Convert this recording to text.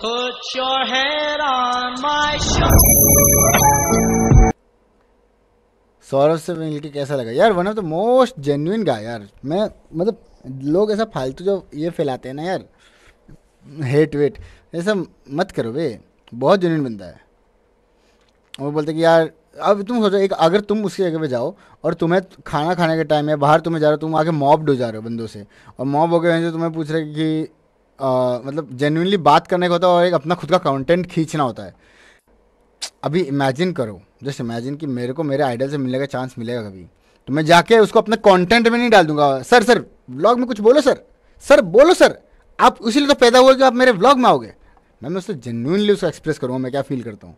your head on my. Saurabh से मिलके कैसा लगा? यार one of the most genuine guy यार। मैं मतलब लोग ऐसा फालतू जो ये फैलाते हैं ना, यार हेट वेट ऐसा मत करो बे। बहुत जेन्यून बंदा है। वो बोलते कि, यार, अब तुम सोचो, एक, अगर तुम उसकी जगह पे जाओ और तुम्हें खाना खाने के टाइम है, बाहर तुम्हें जा रहे हो, तुम आके मॉब हो जा रहे हो बंदों से और मॉब हो गए जो तुम्हें पूछ रहे कि मतलब जेन्युइनली बात करने का होता है और एक अपना खुद का कंटेंट खींचना होता है। अभी इमेजिन करो जस्ट इमेजिन कि मेरे को मेरे आइडल से मिलने का चांस मिलेगा कभी। तो मैं जाके उसको अपने कंटेंट में नहीं डाल दूँगा। सर सर व्लॉग में कुछ बोलो, सर। सर, बोलो, सर। आप इसीलिए तो पैदा हुआ कि आप मेरे व्लॉग में आओगे। मैं उससे जेन्यूनली उसको एक्सप्रेस करूँगा, मैं क्या फील करता हूँ।